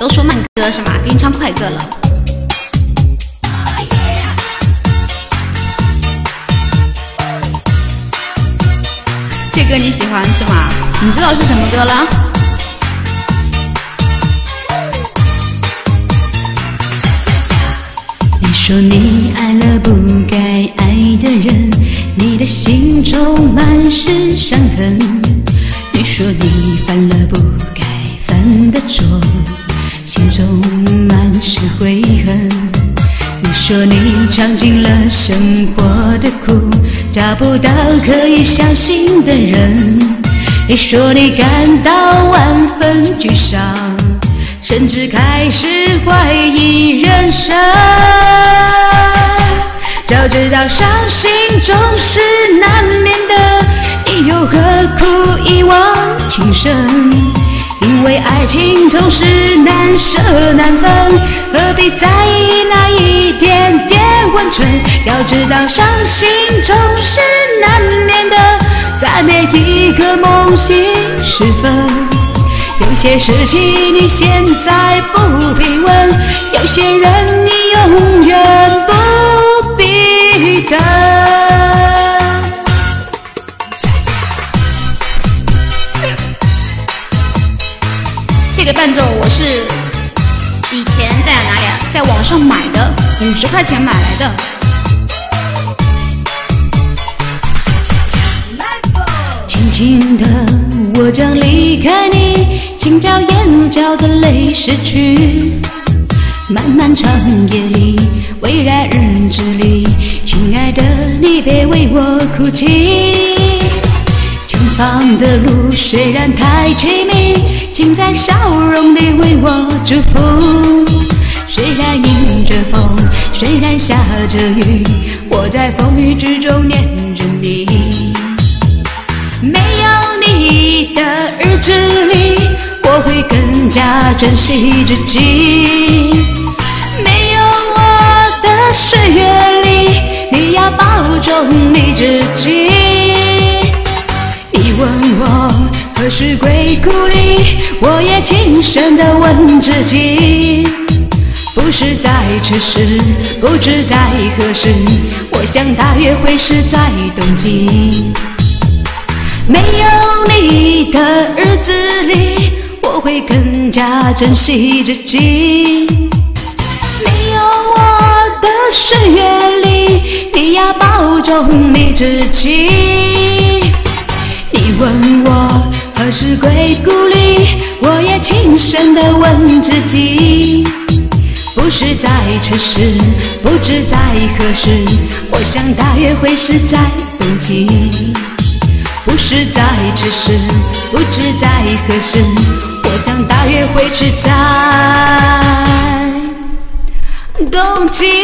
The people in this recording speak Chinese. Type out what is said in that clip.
都说慢歌是吗？给你唱快歌了。这歌你喜欢是吗？你知道是什么歌了？你说你爱了不该爱的人，你的心中满是伤痕。你说你犯了不你说你尝尽了生活的苦，找不到可以相信的人。你说你感到万分沮丧，甚至开始怀疑人生。早知道伤心总是难免的，你又何苦一往情深？爱情总是难舍难分，何必在意那一点点温存？要知道伤心总是难免的，在每一个梦醒时分。有些事情你现在不必问，有些人你伴奏我是以前在哪里啊？在网上买的，五十块钱买来的。轻轻的，我将离开你，轻嚼眼角的泪拭去。漫漫长夜里，微燃日子里，亲爱的，你别为我哭泣。前方的路虽然太凄迷，请在笑容里为我祝福。虽然迎着风，虽然下着雨，我在风雨之中念着你。没有你的日子里，我会更加珍惜自己。深深地问自己。不是在此时，不知在何时，我想大约会是在冬季。没有你的日子里，我会更加珍惜自己。没有我的岁月里，你要保重你自己。你问我何时归故里，我也轻声地问自己。不是在此时，不知在何时，我想大约会是在冬季。不是在此时，不知在何时，我想大约会是在冬季。